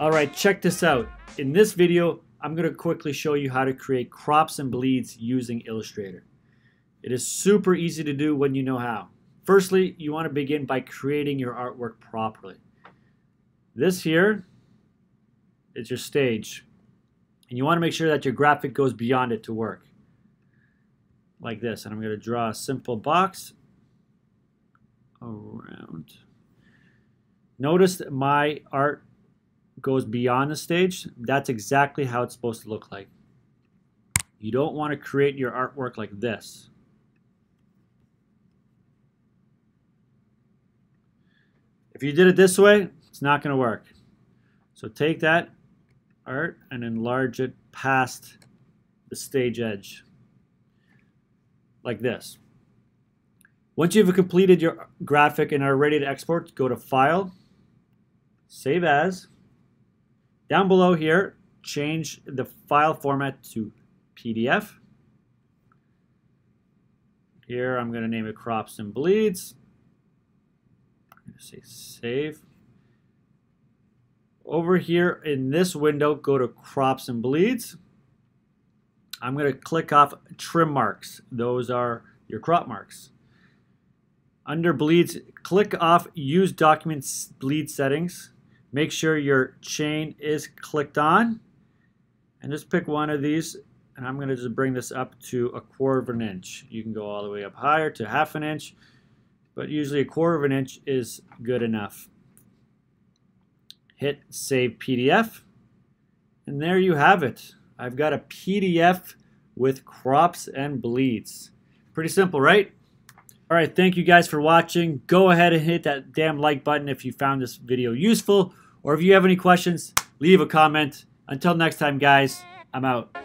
All right, check this out. In this video, I'm gonna quickly show you how to create crops and bleeds using Illustrator. It is super easy to do when you know how. Firstly, you wanna begin by creating your artwork properly. This here is your stage. And you wanna make sure that your graphic goes beyond it to work. Like this, and I'm gonna draw a simple box around. Notice that my art goes beyond the stage, that's exactly how it's supposed to look like. You don't want to create your artwork like this. If you did it this way, it's not going to work. So take that art and enlarge it past the stage edge, like this. Once you've completed your graphic and are ready to export, go to File, Save As, down below here, change the file format to PDF. Here I'm going to name it crops and bleeds. I'm going to say save. Over here in this window, go to crops and bleeds. I'm going to click off trim marks. Those are your crop marks. Under bleeds, click off use Document bleed settings. Make sure your chain is clicked on and just pick one of these and I'm going to just bring this up to a quarter of an inch. You can go all the way up higher to half an inch, but usually a quarter of an inch is good enough. Hit Save PDF, and there you have it. I've got a PDF with crops and bleeds. Pretty simple, right? All right, thank you guys for watching. Go ahead and hit that damn like button if you found this video useful. Or if you have any questions, leave a comment. Until next time, guys, I'm out.